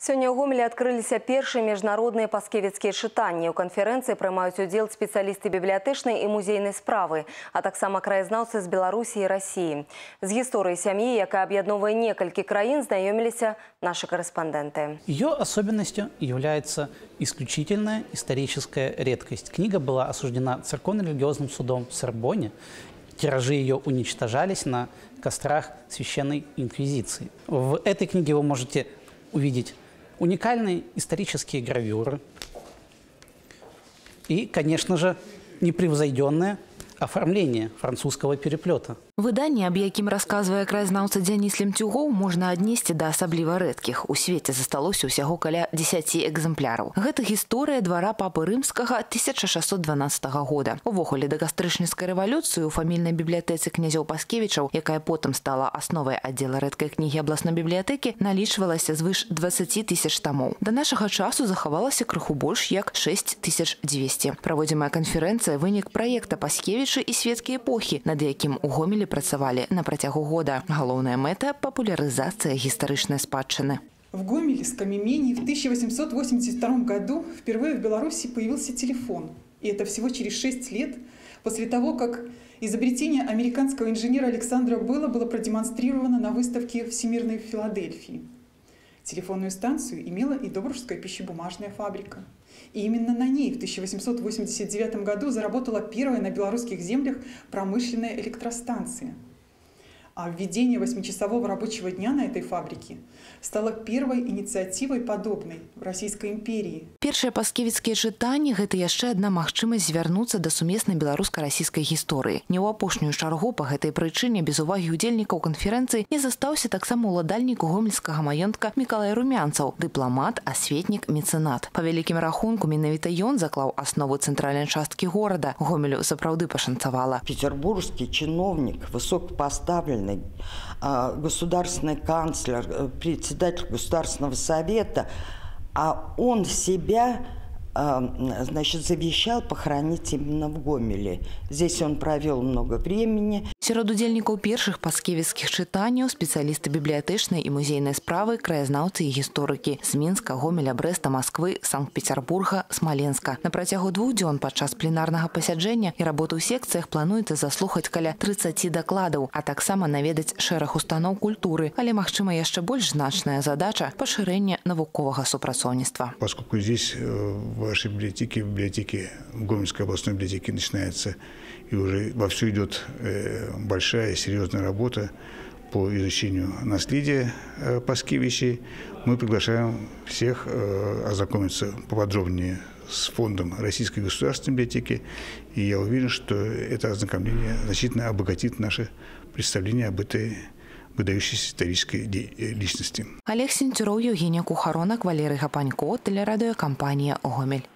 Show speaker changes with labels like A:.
A: Сёння ў гомелі адкрыліся першыя міжнародныя паскевіцкія чытанні. У канферэнцыі прымаюць удзел спецыялісты бібліятэчнай і музейнай справы, а таксама краязнаўцы з Беларусі і Расіі. З гісторыяй сям'і, якая аб'ядноўвае некалькі краін, знаёміліся наши корреспонденты.
B: Ее особенностью является исключительная историческая редкость. Книга была осуждена церковно-религиозным судом в Сорбоне. Тиражи ее уничтожались на кострах Священной Инквизиции. В этой книге вы можете увидеть уникальные исторические гравюры и, конечно же, непревзойденное оформление французского переплета.
C: Выданне, аб якім расказвае краязнаўца Дзяніс Лемцюгоў, можна аднесці да асабліва рэдкіх. У свеце засталося ўсяго каля 10 экземпляраў. Гэта гісторыя двара папы рымскага 1612 года. Увогуле да кастрычніцкай рэвалюцыі у фамільнай бібліятэцы князёў Паскевічаў, якая потым стала асновай аддзела рэдкай кнігі абласнай бібліятэкі, налічвалася звыш 20 тысяч тамоў. Да нашага часу захавалася крыху больш як 6200. Праводзімая канферэнцыя вынік праекта Паскевічы і свецкія эпохі, над якім у гомелі працавалі на працягу года. Галоўная мэта – папулярызацыя гістарычнай спадчыны.
D: В Гомельском имении в 1882 году впервые в Беларуси появился телефон. И это всего через 6 лет после того, как изобретение американского инженера Александра Белла было продемонстрировано на выставке Всемирной в Филадельфии. Телефонную станцию имела и Добружская пищебумажная фабрика. и именно на ней в 1889 году заработала первая на белорусских землях промышленная электростанция – а введение восьмичасового рабочего дня на этой фабрике стало первой инициативой подобной в Российской империи.
C: Першыя паскевіцкія чытанні гэта яшчэ адна магчымасць звярнуцца да сумеснай беларуска-расійскай гісторыі. Не ў апошнюю чаргу па гэтай прычыне без увагі удзельнікаў канферэнцыі не застаўся таксама ўладальнік гомельскага маёнтка Мікалай Румянцаў, дыпламат, асветнік, мецэнат. Па вялікім рахунку менавіта ён заклаў аснову цэнтральнай часткі горада. Гомелю сапраўды пашанцавала.
E: Петербургский чиновник, высокопоставленный военный, государственный канцлер, э, председатель Государственного совета, а он себя значит, завещал похоронить именно в Гомеле. Здесь он провел много времени.
C: Сярод удзельнікаў першых паскевіцкіх чытанняў спецыялісты бібліятэчнай і музейнай справы краязнаўцы і гісторыкі з мінска гомеля брэста Масквы санкт-пецярбурга смаленска. На працягу двух дзён падчас пленарнага пасяджэння і работу ў секцыях плануецца заслухаць каля 30 дакладаў а таксама наведаць шэраг устаноў культуры. Але магчыма яшчэ больш значная задача пашырэння навуковага супрацоўніцтва.
F: Поскольку здесь э, вашей библиотеке в библиотеке гомельской областной библиотеки начинается и уже вовсю идет э, большая серьезная работа по изучению наследия э, Паскевичей. Мы приглашаем всех э, ознакомиться поподробнее с фондом Российской государственной библиотеки. И я уверен, что это ознакомление значительно обогатит наше представление об этой выдающейся исторической личности.
C: Олег Сентюров, Евгения Кухаронок, Валерий Гапанько, телерадиокомпания «Гомель».